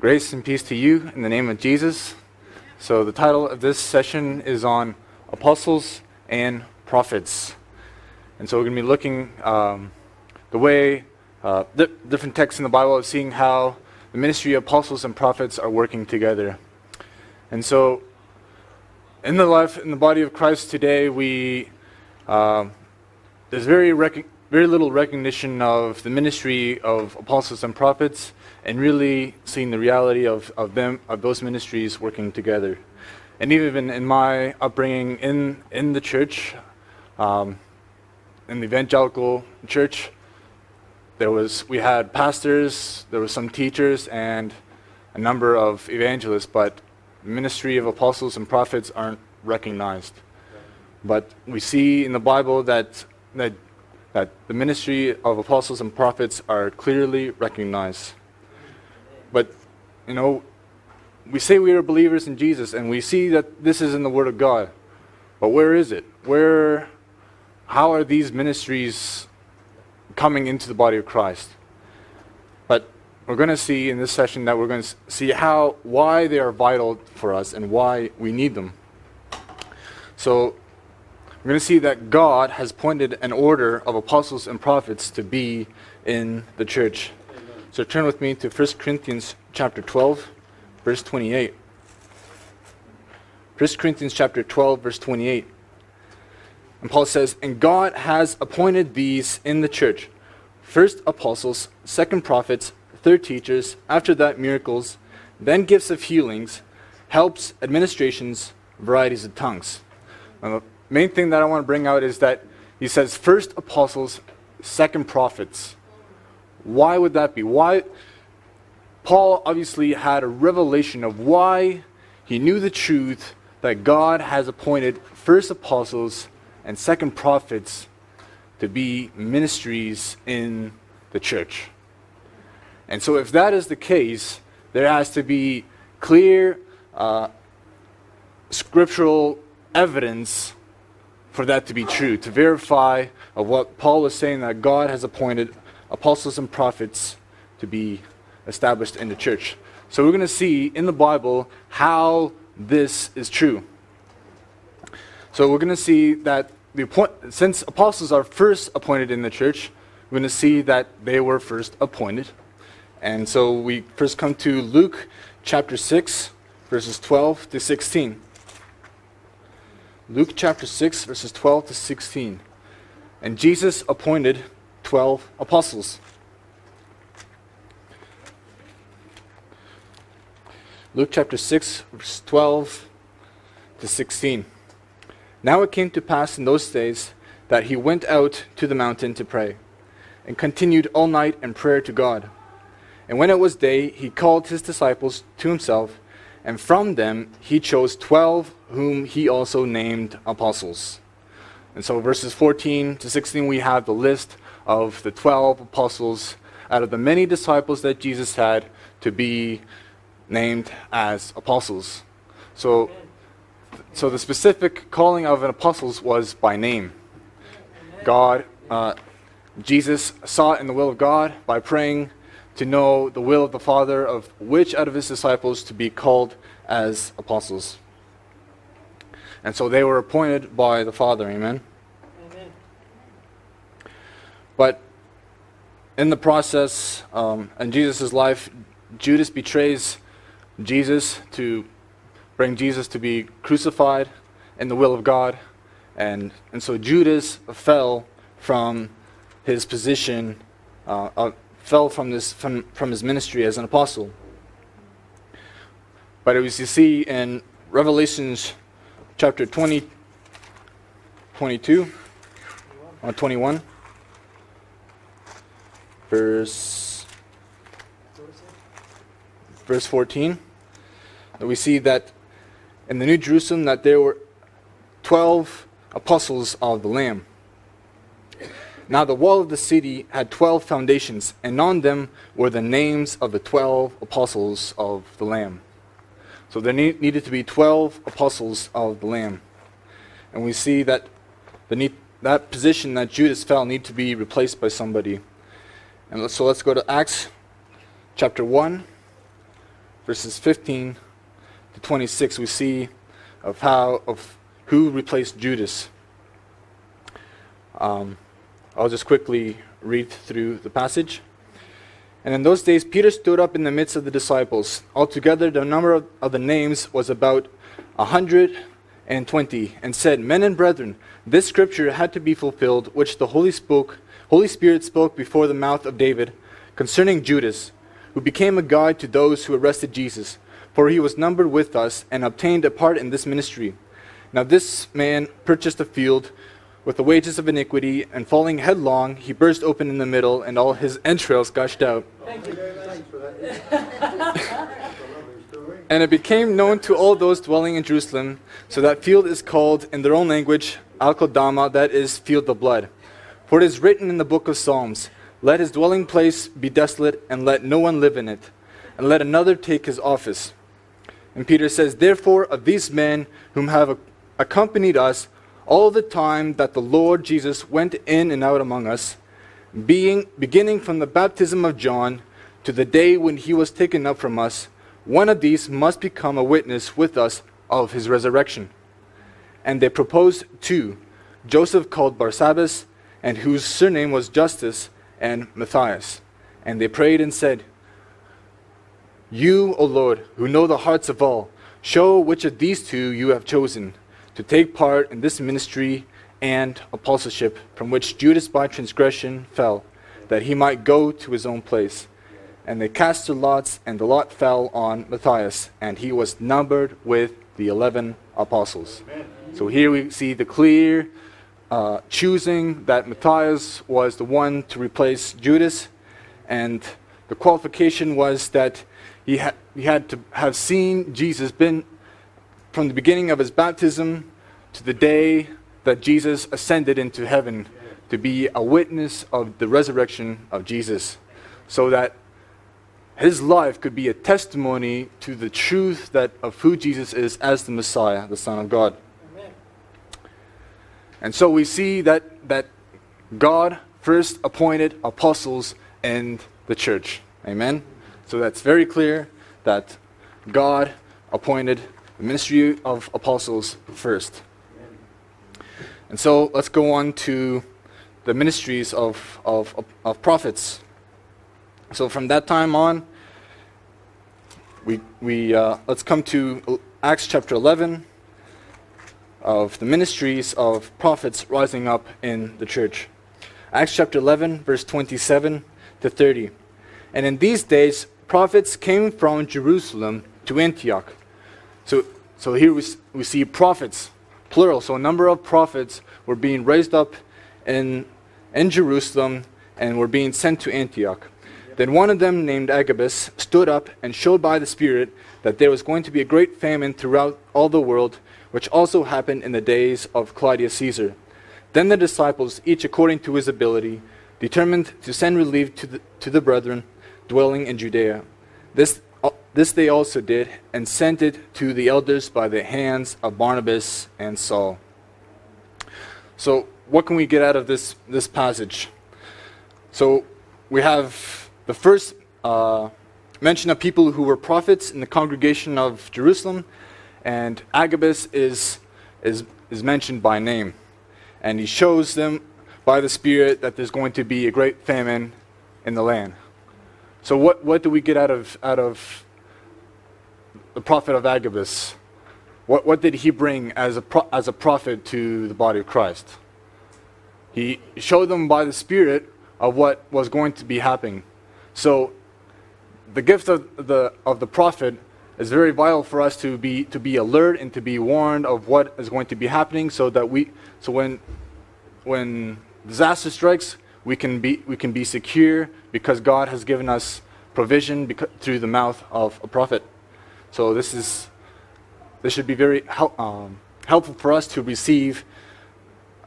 Grace and peace to you in the name of Jesus. So, the title of this session is on apostles and prophets. And so, we're going to be looking um, the way uh, di- different texts in the Bible of seeing how the ministry of apostles and prophets are working together. And so, in the life, in the body of Christ today, we um, there's very rec- very little recognition of the ministry of apostles and prophets, and really seeing the reality of, of them of those ministries working together. And even in my upbringing in in the church, um, in the evangelical church, there was we had pastors, there were some teachers, and a number of evangelists, but ministry of apostles and prophets aren't recognized. But we see in the Bible that that that the ministry of apostles and prophets are clearly recognized. But, you know, we say we are believers in Jesus and we see that this is in the Word of God. But where is it? Where, how are these ministries coming into the body of Christ? But we're going to see in this session that we're going to see how, why they are vital for us and why we need them. So, we're going to see that God has appointed an order of apostles and prophets to be in the church. Amen. So turn with me to 1 Corinthians chapter 12, verse 28. 1 Corinthians chapter 12, verse 28. And Paul says, And God has appointed these in the church first apostles, second prophets, third teachers, after that miracles, then gifts of healings, helps, administrations, varieties of tongues. Main thing that I want to bring out is that he says first apostles, second prophets. Why would that be? Why? Paul obviously had a revelation of why he knew the truth that God has appointed first apostles and second prophets to be ministries in the church. And so, if that is the case, there has to be clear uh, scriptural evidence for that to be true, to verify of what Paul is saying that God has appointed apostles and prophets to be established in the church. So we're going to see in the Bible how this is true. So we're going to see that the appoint- since apostles are first appointed in the church, we're going to see that they were first appointed. And so we first come to Luke chapter 6, verses 12 to 16. Luke chapter 6, verses 12 to 16. And Jesus appointed 12 apostles. Luke chapter 6, verse 12 to 16. Now it came to pass in those days that he went out to the mountain to pray, and continued all night in prayer to God. And when it was day, he called his disciples to himself and from them he chose 12 whom he also named apostles. And so, verses 14 to 16, we have the list of the 12 apostles out of the many disciples that Jesus had to be named as apostles. So, so the specific calling of an apostles was by name. God, uh, Jesus sought in the will of God by praying to know the will of the Father of which out of his disciples to be called as apostles. And so they were appointed by the Father. Amen. Amen. But in the process, um, in Jesus' life, Judas betrays Jesus to bring Jesus to be crucified in the will of God. And, and so Judas fell from his position uh, fell from, this, from, from his ministry as an apostle. But as you see in Revelations chapter 20, 22, or 21, verse, verse 14, we see that in the New Jerusalem that there were 12 apostles of the Lamb. Now the wall of the city had twelve foundations, and on them were the names of the twelve apostles of the Lamb. So there need, needed to be twelve apostles of the Lamb. And we see that the that position that Judas fell need to be replaced by somebody. And so let's go to Acts chapter 1, verses 15 to 26, we see of how of who replaced Judas. Um, I'll just quickly read through the passage. And in those days, Peter stood up in the midst of the disciples. Altogether, the number of, of the names was about a hundred and twenty, and said, Men and brethren, this scripture had to be fulfilled, which the Holy, spoke, Holy Spirit spoke before the mouth of David concerning Judas, who became a guide to those who arrested Jesus. For he was numbered with us and obtained a part in this ministry. Now this man purchased a field with the wages of iniquity, and falling headlong, he burst open in the middle, and all his entrails gushed out. and it became known to all those dwelling in Jerusalem. So that field is called, in their own language, Akel Dama, that is, field of blood. For it is written in the book of Psalms, Let his dwelling place be desolate, and let no one live in it, and let another take his office. And Peter says, Therefore, of these men whom have accompanied us, all the time that the Lord Jesus went in and out among us, being beginning from the baptism of John to the day when he was taken up from us, one of these must become a witness with us of his resurrection. And they proposed two, Joseph called Barsabbas, and whose surname was Justus, and Matthias. And they prayed and said, You, O Lord, who know the hearts of all, show which of these two you have chosen to take part in this ministry and apostleship from which Judas by transgression fell, that he might go to his own place. And they cast their lots, and the lot fell on Matthias, and he was numbered with the eleven apostles. Amen. So here we see the clear uh, choosing that Matthias was the one to replace Judas, and the qualification was that he, ha- he had to have seen Jesus, been from the beginning of his baptism to the day that Jesus ascended into heaven to be a witness of the resurrection of Jesus, so that his life could be a testimony to the truth that of who Jesus is as the Messiah, the Son of God. Amen. And so we see that that God first appointed apostles and the church. Amen. So that's very clear that God appointed the ministry of apostles first. And so let's go on to the ministries of, of, of, prophets. So from that time on, we, we, uh, let's come to Acts chapter 11 of the ministries of prophets rising up in the church. Acts chapter 11, verse 27 to 30. And in these days, prophets came from Jerusalem to Antioch so, so here we, we see prophets, plural. So a number of prophets were being raised up in, in Jerusalem and were being sent to Antioch. Then one of them, named Agabus, stood up and showed by the Spirit that there was going to be a great famine throughout all the world, which also happened in the days of Claudius Caesar. Then the disciples, each according to his ability, determined to send relief to the, to the brethren dwelling in Judea. This this they also did, and sent it to the elders by the hands of Barnabas and Saul. So, what can we get out of this, this passage? So, we have the first uh, mention of people who were prophets in the congregation of Jerusalem, and Agabus is, is, is mentioned by name. And he shows them by the Spirit that there's going to be a great famine in the land. So, what, what do we get out of, out of the prophet of Agabus, what, what did he bring as a, pro, as a prophet to the body of Christ? He showed them by the Spirit of what was going to be happening. So the gift of the, of the prophet is very vital for us to be, to be alert and to be warned of what is going to be happening so that we, so when, when disaster strikes, we can be, we can be secure because God has given us provision through the mouth of a prophet. So this is this should be very um, helpful for us to receive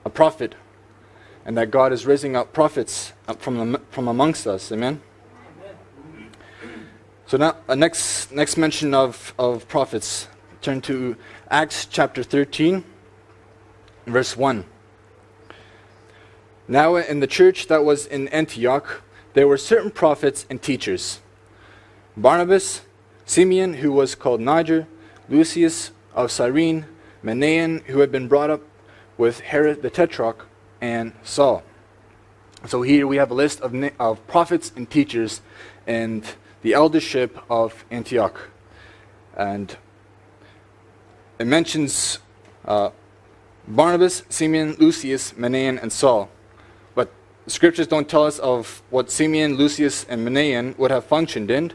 a prophet, and that God is raising up prophets from from amongst us. Amen. So now, uh, next next mention of of prophets. Turn to Acts chapter thirteen, verse one. Now in the church that was in Antioch, there were certain prophets and teachers. Barnabas Simeon, who was called Niger, Lucius of Cyrene, Manaen, who had been brought up with Herod the Tetrarch, and Saul. So here we have a list of, of prophets and teachers and the eldership of Antioch. And it mentions uh, Barnabas, Simeon, Lucius, Manaen, and Saul. But the scriptures don't tell us of what Simeon, Lucius, and Manaen would have functioned in,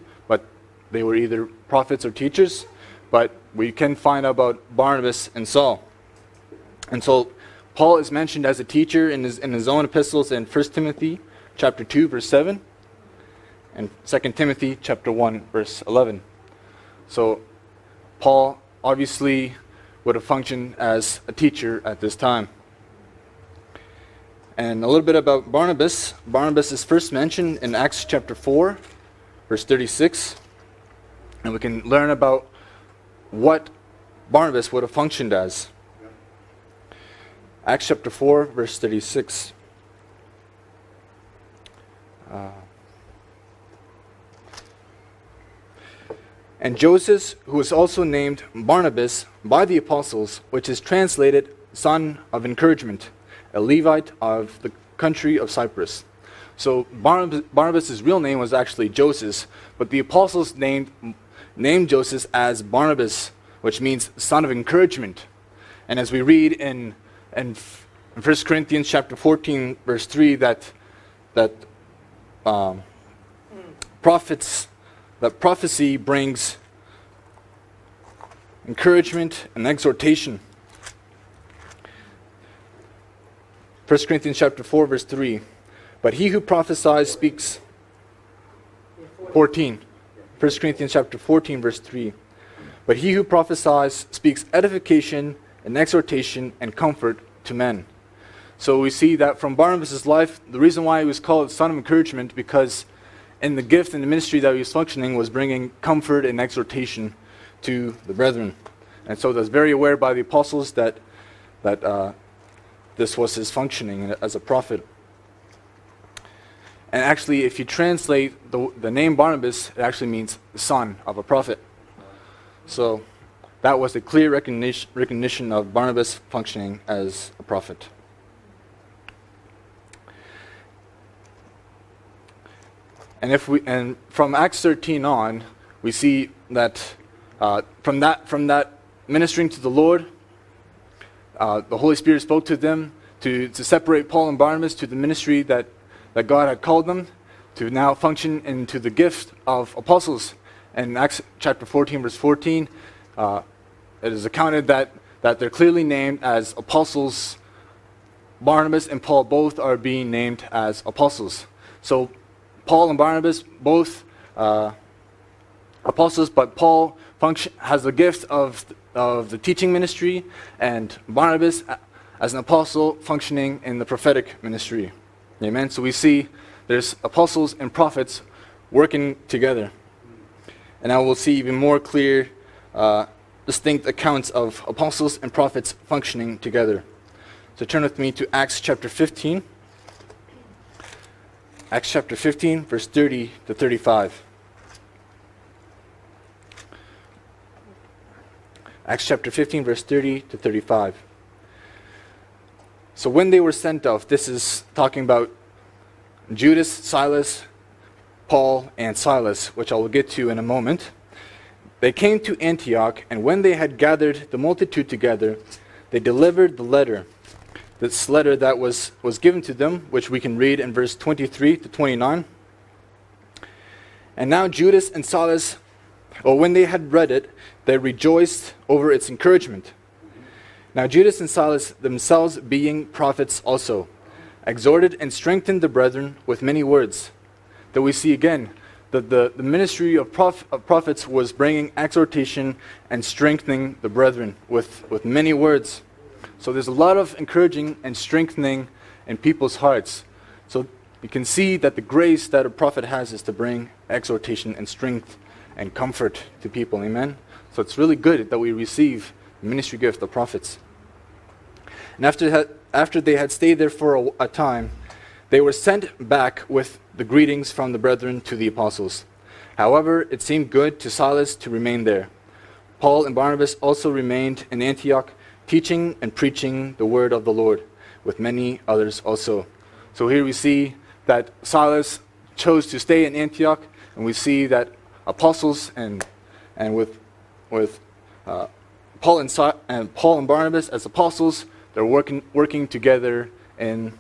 they were either prophets or teachers. But we can find out about Barnabas and Saul. And so Paul is mentioned as a teacher in his, in his own epistles in 1 Timothy chapter 2, verse 7, and 2 Timothy chapter 1, verse 11. So Paul obviously would have functioned as a teacher at this time. And a little bit about Barnabas. Barnabas is first mentioned in Acts chapter 4, verse 36. And we can learn about what Barnabas would have functioned as. Acts chapter 4, verse 36. Uh, and Joseph, who was also named Barnabas by the apostles, which is translated son of encouragement, a Levite of the country of Cyprus. So Barnabas, Barnabas' real name was actually Joseph, but the apostles named, named Joseph as Barnabas, which means son of encouragement. And as we read in and in 1 Corinthians chapter 14, verse 3, that, that um, prophets, that prophecy brings encouragement and exhortation. 1 Corinthians chapter 4, verse 3. But he who prophesies speaks 14. 1 Corinthians chapter 14, verse 3. But he who prophesies speaks edification and exhortation and comfort to men. So we see that from Barnabas' life, the reason why he was called son of encouragement, because in the gift and the ministry that he was functioning was bringing comfort and exhortation to the brethren. And so that's very aware by the apostles that, that uh, this was his functioning as a prophet. And actually, if you translate the, the name Barnabas, it actually means son of a prophet. So that was a clear recognition, recognition of Barnabas functioning as a prophet. And if we and from Acts 13 on, we see that uh, from that from that ministering to the Lord, uh, the Holy Spirit spoke to them to, to separate Paul and Barnabas to the ministry that, that God had called them to now function into the gift of apostles. And Acts chapter 14, verse 14, uh, it is accounted that, that they're clearly named as apostles. Barnabas and Paul both are being named as apostles. So Paul and Barnabas, both uh, apostles, but Paul function, has the gift of, of the teaching ministry, and Barnabas, as an apostle, functioning in the prophetic ministry. Amen. So we see there's apostles and prophets working together. And now we'll see even more clear, uh, distinct accounts of apostles and prophets functioning together. So turn with me to Acts chapter 15. Acts chapter 15, verse 30 to 35. Acts chapter 15, verse 30 to 35. So when they were sent off, this is talking about Judas, Silas, Paul, and Silas, which I will get to in a moment. They came to Antioch, and when they had gathered the multitude together, they delivered the letter this letter that was, was given to them, which we can read in verse 23 to 29. And now Judas and Silas, well, when they had read it, they rejoiced over its encouragement. Now Judas and Silas, themselves being prophets also, exhorted and strengthened the brethren with many words. That we see again that the, the ministry of, prof, of prophets was bringing exhortation and strengthening the brethren with, with many words. So there's a lot of encouraging and strengthening in people's hearts. So you can see that the grace that a prophet has is to bring exhortation and strength and comfort to people. Amen. So it's really good that we receive the ministry gift of prophets. And after, after they had stayed there for a, a time, they were sent back with the greetings from the brethren to the apostles. However, it seemed good to Silas to remain there. Paul and Barnabas also remained in Antioch, teaching and preaching the word of the Lord, with many others also. So here we see that Silas chose to stay in Antioch, and we see that apostles and, and with, with uh, Paul, and, si- and Paul and Barnabas as apostles, they're working, working together in,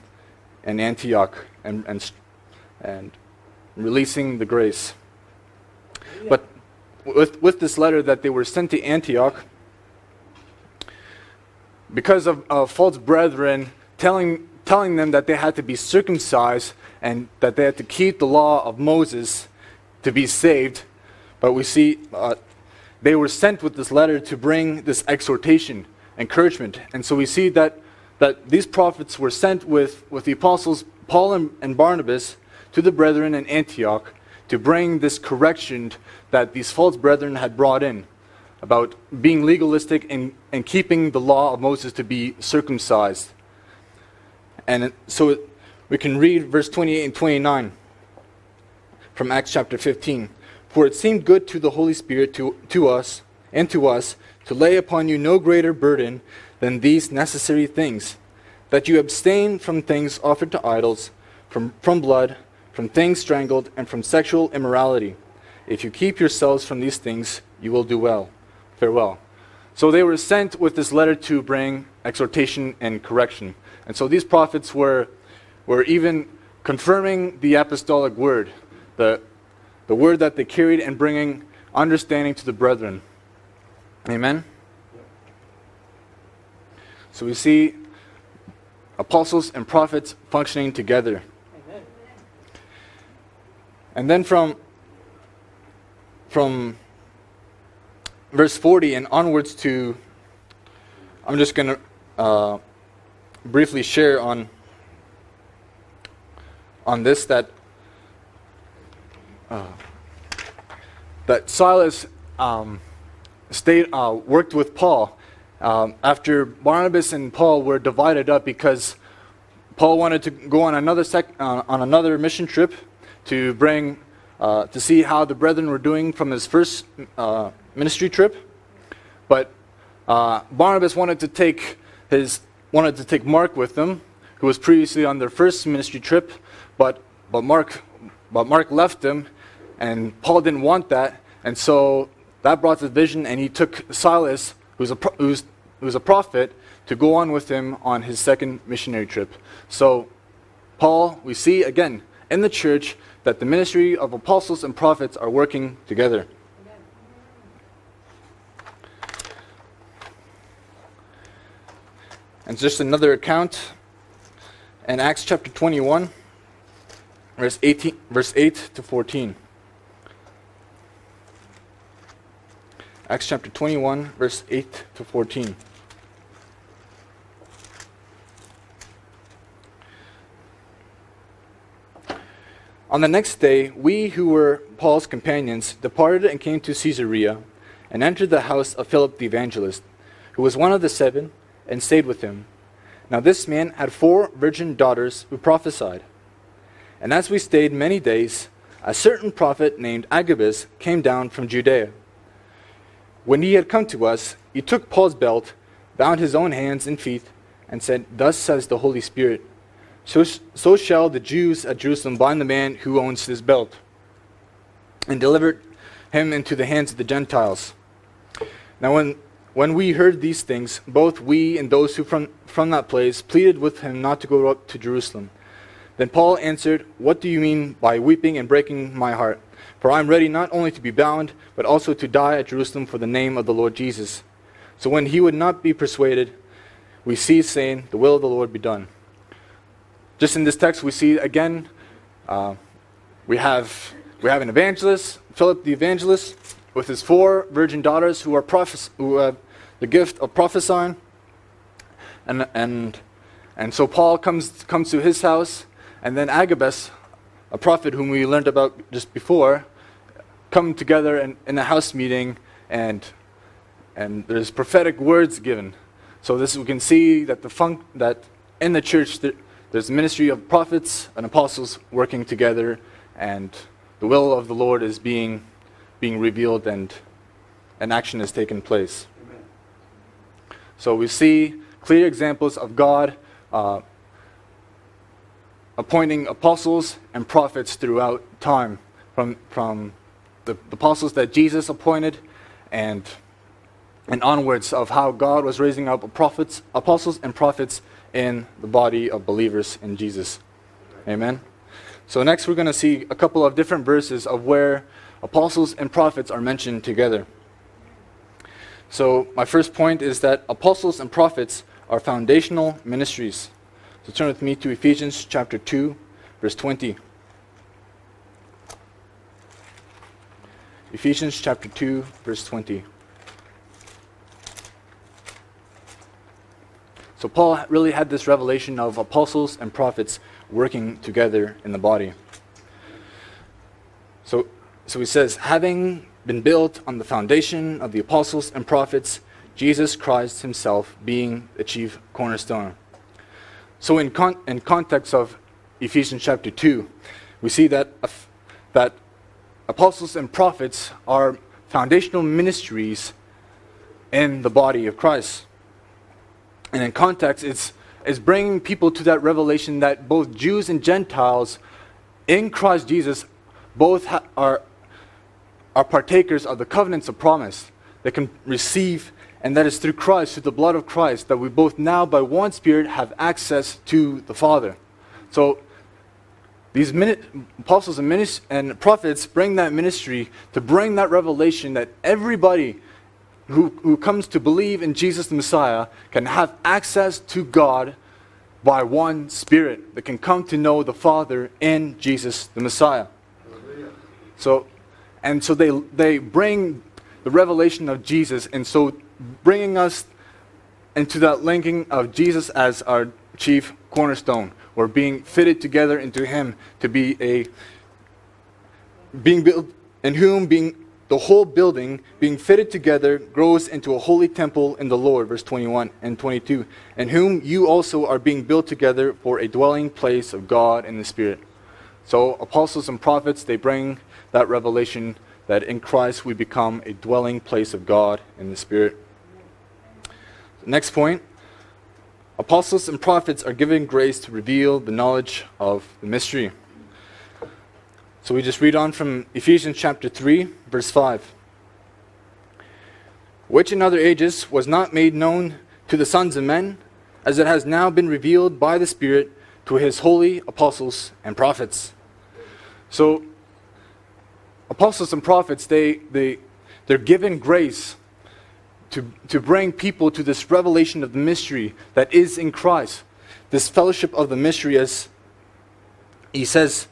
in Antioch and, and, and releasing the grace. But with, with this letter that they were sent to Antioch, because of, of false brethren telling, telling them that they had to be circumcised and that they had to keep the law of Moses to be saved, but we see uh, they were sent with this letter to bring this exhortation, encouragement. And so we see that, that these prophets were sent with, with the apostles Paul and, and Barnabas to the brethren in Antioch to bring this correction that these false brethren had brought in about being legalistic and, and keeping the law of Moses to be circumcised. And so we can read verse 28 and 29 from Acts chapter 15. For it seemed good to the Holy Spirit to, to us and to us to lay upon you no greater burden than these necessary things that you abstain from things offered to idols, from, from blood, from things strangled, and from sexual immorality. If you keep yourselves from these things, you will do well. Farewell. So they were sent with this letter to bring exhortation and correction. And so these prophets were, were even confirming the apostolic word, the, the word that they carried, and bringing understanding to the brethren. Amen? So we see apostles and prophets functioning together. Amen. And then from, from verse 40 and onwards to, I'm just going to uh, briefly share on, on this that, uh, that Silas um, stayed, uh, worked with Paul um, after Barnabas and Paul were divided up because Paul wanted to go on another sec- uh, on another mission trip to bring uh, to see how the brethren were doing from his first uh, ministry trip, but uh, Barnabas wanted to take his wanted to take Mark with them, who was previously on their first ministry trip, but but Mark but Mark left them, and Paul didn't want that, and so that brought the vision, and he took Silas who's a, who's, who's a prophet, to go on with him on his second missionary trip. So, Paul, we see again in the church that the ministry of apostles and prophets are working together. And just another account in Acts chapter 21, verse 18, verse 8 to 14. Acts chapter 21, verse 8 to 14. On the next day, we who were Paul's companions departed and came to Caesarea and entered the house of Philip the evangelist, who was one of the seven, and stayed with him. Now this man had four virgin daughters who prophesied. And as we stayed many days, a certain prophet named Agabus came down from Judea when he had come to us, he took Paul's belt, bound his own hands and feet, and said, Thus says the Holy Spirit, so, so shall the Jews at Jerusalem bind the man who owns this belt, and deliver him into the hands of the Gentiles. Now, when, when we heard these things, both we and those who from, from that place pleaded with him not to go up to Jerusalem. Then Paul answered, What do you mean by weeping and breaking my heart? For I am ready not only to be bound, but also to die at Jerusalem for the name of the Lord Jesus. So when he would not be persuaded, we see saying, The will of the Lord be done. Just in this text, we see again, uh, we, have, we have an evangelist, Philip the evangelist, with his four virgin daughters who, are prophes- who have the gift of prophesying. And, and, and so Paul comes, comes to his house, and then Agabus, a prophet whom we learned about just before, come together in, in a house meeting and, and there's prophetic words given. So this we can see that the fun- that in the church there, there's a ministry of prophets and apostles working together and the will of the Lord is being, being revealed and an action is taking place. Amen. So we see clear examples of God uh, appointing apostles and prophets throughout time, from, from the, apostles that Jesus appointed and, and onwards of how God was raising up prophets, apostles and prophets in the body of believers in Jesus. Amen. So next we're going to see a couple of different verses of where apostles and prophets are mentioned together. So my first point is that apostles and prophets are foundational ministries. So turn with me to Ephesians chapter 2, verse 20. Ephesians chapter 2, verse 20. So Paul really had this revelation of apostles and prophets working together in the body. So, so he says, having been built on the foundation of the apostles and prophets, Jesus Christ himself being the chief cornerstone. So in, con- in context of Ephesians chapter 2, we see that, uh, that apostles and prophets are foundational ministries in the body of Christ. And in context, it's, it's bringing people to that revelation that both Jews and Gentiles in Christ Jesus both ha- are, are partakers of the covenants of promise that can receive, and that is through Christ, through the blood of Christ, that we both now, by one Spirit, have access to the Father. So these apostles and, and prophets bring that ministry to bring that revelation that everybody who, who comes to believe in Jesus the Messiah can have access to God by one Spirit that can come to know the Father in Jesus the Messiah. So, and so they, they bring the revelation of Jesus, and so bringing us into that linking of Jesus as our chief cornerstone, or being fitted together into Him to be a being built in whom being the whole building being fitted together grows into a holy temple in the Lord, verse 21 and 22, and whom you also are being built together for a dwelling place of God in the Spirit. So, apostles and prophets, they bring that revelation that in Christ we become a dwelling place of God in the Spirit. Next point apostles and prophets are given grace to reveal the knowledge of the mystery. So we just read on from Ephesians chapter 3, verse 5. Which in other ages was not made known to the sons of men, as it has now been revealed by the Spirit to his holy apostles and prophets. So, apostles and prophets, they, they, they're given grace to, to bring people to this revelation of the mystery that is in Christ. This fellowship of the mystery, as he says,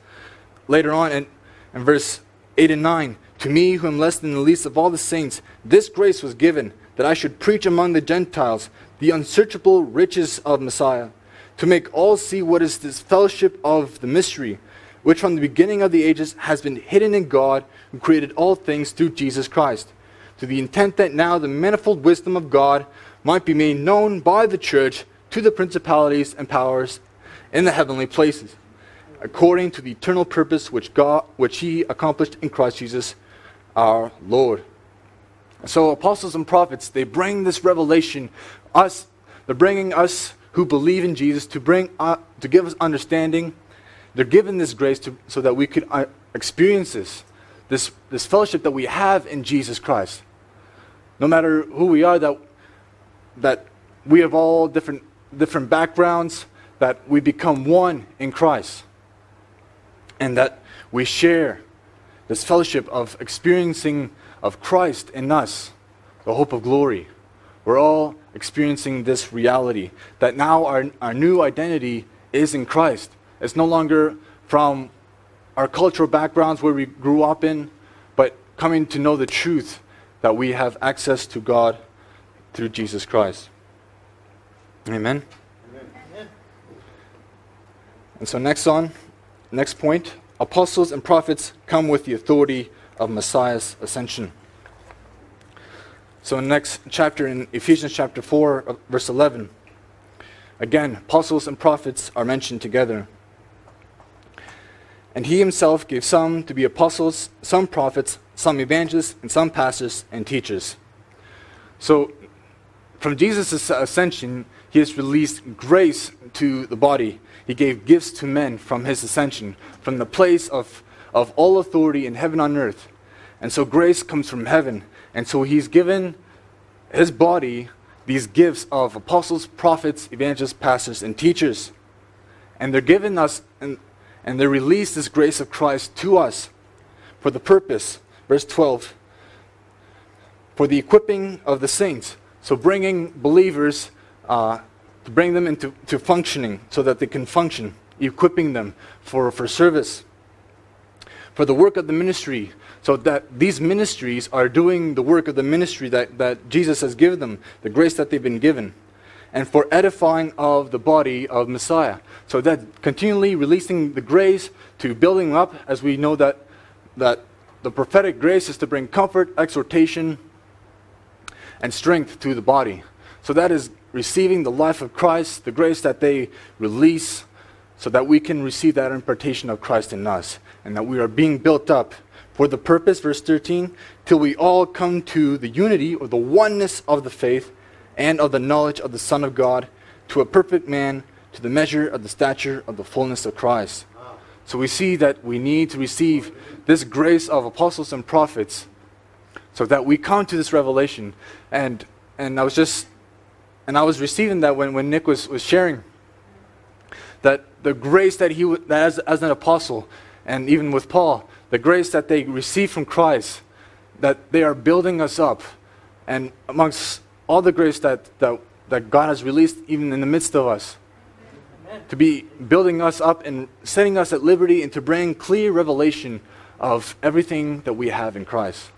later on in, in verse 8 and 9 To me, who am less than the least of all the saints, this grace was given that I should preach among the Gentiles the unsearchable riches of Messiah, to make all see what is this fellowship of the mystery, which from the beginning of the ages has been hidden in God, who created all things through Jesus Christ, to the intent that now the manifold wisdom of God might be made known by the church to the principalities and powers in the heavenly places according to the eternal purpose which God which he accomplished in Christ Jesus our Lord. So apostles and prophets, they bring this revelation us they're bringing us who believe in Jesus to bring uh, to give us understanding. They're given this grace to, so that we could uh, experience this, this this fellowship that we have in Jesus Christ. No matter who we are that that we have all different different backgrounds that we become one in Christ and that we share this fellowship of experiencing of Christ in us, the hope of glory. We're all experiencing this reality that now our, our new identity is in Christ. It's no longer from our cultural backgrounds where we grew up in, but coming to know the truth that we have access to God through Jesus Christ. Amen. Amen. And so next on, Next point apostles and prophets come with the authority of Messiah's ascension. So, next chapter in Ephesians chapter 4, uh, verse 11, again, apostles and prophets are mentioned together. And he himself gave some to be apostles, some prophets, some evangelists, and some pastors and teachers. So, from Jesus' ascension, he has released grace to the body. He gave gifts to men from his ascension, from the place of, of all authority in heaven on earth. And so grace comes from heaven. And so he's given his body these gifts of apostles, prophets, evangelists, pastors, and teachers. And they're given us, and, and they release this grace of Christ to us for the purpose, verse 12, for the equipping of the saints. So bringing believers, uh, to bring them into to functioning so that they can function, equipping them for, for service. For the work of the ministry, so that these ministries are doing the work of the ministry that, that Jesus has given them, the grace that they've been given, and for edifying of the body of Messiah. So that continually releasing the grace to building up, as we know that, that the prophetic grace is to bring comfort, exhortation, and strength to the body. So that is receiving the life of Christ, the grace that they release, so that we can receive that impartation of Christ in us, and that we are being built up for the purpose, verse 13, till we all come to the unity or the oneness of the faith and of the knowledge of the Son of God, to a perfect man, to the measure of the stature of the fullness of Christ. So we see that we need to receive this grace of apostles and prophets so that we come to this revelation. And, and I was just, and I was receiving that when, when Nick was, was sharing that the grace that he, that as, as an apostle, and even with Paul, the grace that they receive from Christ, that they are building us up. And amongst all the grace that, that, that God has released, even in the midst of us. To be building us up and setting us at liberty and to bring clear revelation of everything that we have in Christ.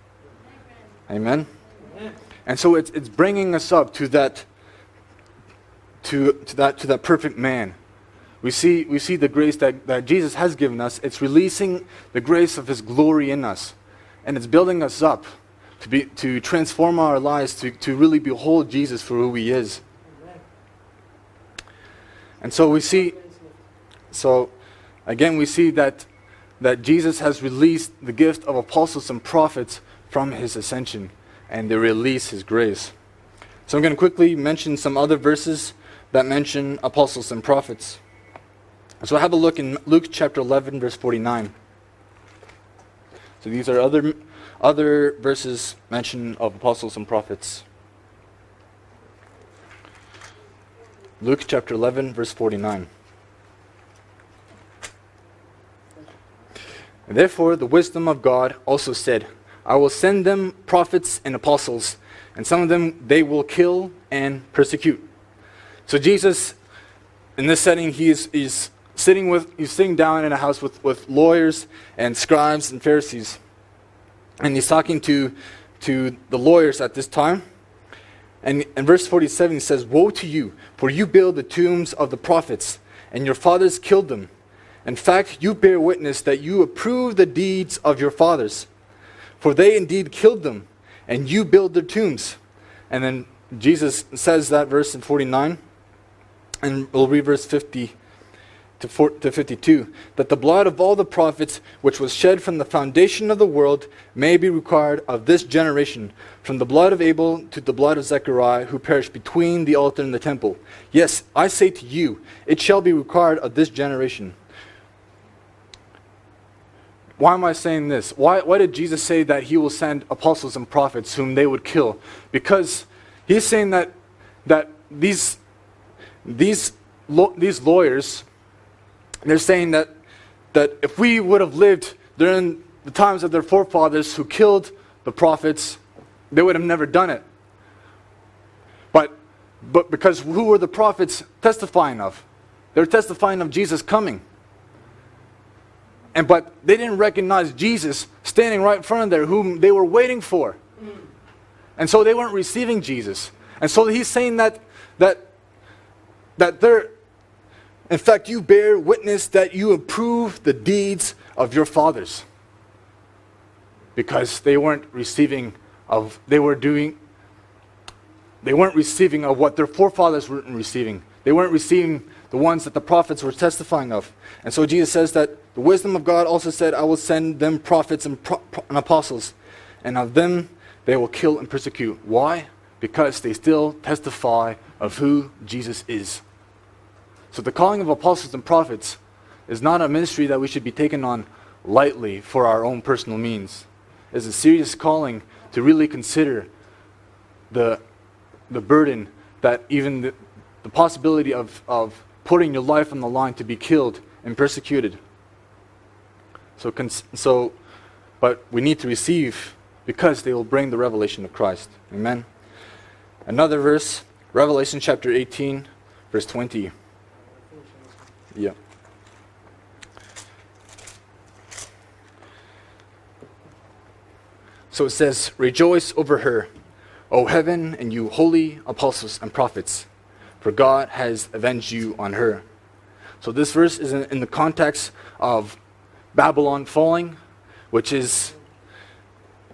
Amen? Amen. And so it's, it's bringing us up to that, to, to, that, to that perfect man we see, we see the grace that, that Jesus has given us. It's releasing the grace of His glory in us. And it's building us up to, be, to transform our lives, to, to really behold Jesus for who He is. And so we see, so again, we see that, that Jesus has released the gift of apostles and prophets from His ascension, and they release His grace. So I'm going to quickly mention some other verses that mention apostles and prophets. So have a look in Luke chapter 11, verse 49. So these are other, other verses mentioned of apostles and prophets. Luke chapter 11, verse 49. Therefore, the wisdom of God also said, I will send them prophets and apostles, and some of them they will kill and persecute. So, Jesus, in this setting, he is, is sitting with he's sitting down in a house with, with lawyers and scribes and Pharisees. And he's talking to to the lawyers at this time. And in verse 47 he says, Woe to you, for you build the tombs of the prophets, and your fathers killed them. In fact, you bear witness that you approve the deeds of your fathers. For they indeed killed them, and you build their tombs. And then Jesus says that verse in 49. And we'll read verse 50 to, 4, to 52 that the blood of all the prophets which was shed from the foundation of the world may be required of this generation from the blood of abel to the blood of zechariah who perished between the altar and the temple. Yes i say to you it shall be required of this generation. Why am i saying this? Why, why did jesus say that he will send apostles and prophets whom they would kill? Because he's saying that that these these these lawyers they're saying that, that if we would have lived during the times of their forefathers who killed the prophets, they would have never done it. But, but because who were the prophets testifying of? They were testifying of Jesus coming. And but they didn't recognize Jesus standing right in front of there, whom they were waiting for. And so they weren't receiving Jesus. And so he's saying that that that they're in fact, you bear witness that you approve the deeds of your fathers. Because they weren't receiving of, they were doing, they weren't receiving of what their forefathers weren't receiving. They weren't receiving the ones that the prophets were testifying of. And so Jesus says that the wisdom of God also said, I will send them prophets and, pro- and apostles, and of them they will kill and persecute. Why? Because they still testify of who Jesus is. So the calling of apostles and prophets is not a ministry that we should be taken on lightly for our own personal means. It's a serious calling to really consider the, the burden that even the, the possibility of, of putting your life on the line to be killed and persecuted. So, so, but we need to receive because they will bring the revelation of Christ. Amen. Another verse, Revelation chapter 18, verse 20. Yeah. So it says, Rejoice over her, O heaven, and you holy apostles and prophets, for God has avenged you on her. So this verse is in, the context of Babylon falling, which is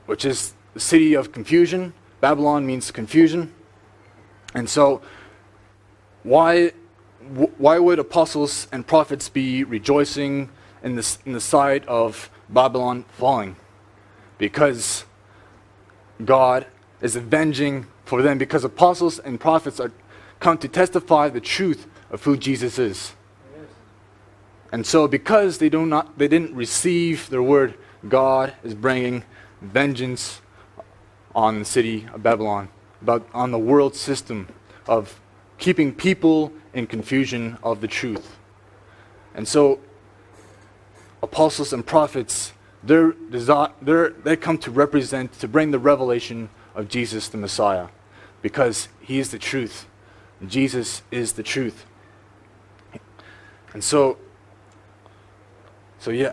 which is the city of confusion. Babylon means confusion. And so why why would apostles and prophets be rejoicing in the, in the sight of Babylon falling? Because God is avenging for them because apostles and prophets are come to testify the truth of who Jesus is. And so because they do not they didn't receive their word, God is bringing vengeance on the city of Babylon, about on the world system of keeping people in confusion of the truth. And so apostles and prophets they're, they're, they come to represent, to bring the revelation of Jesus the Messiah, because he is the truth. Jesus is the truth. And so, so yeah,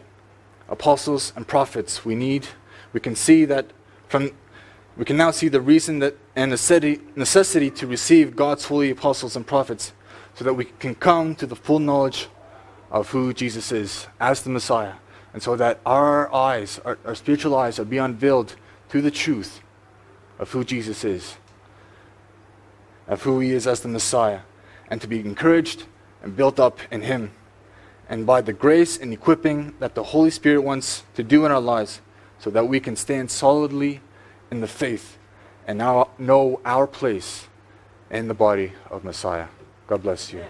apostles and prophets, we need, we can see that from, we can now see the reason that and necessity to receive God's holy apostles and prophets so that we can come to the full knowledge of who Jesus is as the Messiah. And so that our eyes, our, our spiritual eyes, are be unveiled to the truth of who Jesus is, of who he is as the Messiah, and to be encouraged and built up in him. And by the grace and equipping that the Holy Spirit wants to do in our lives, so that we can stand solidly in the faith and now know our place in the body of Messiah. God bless you.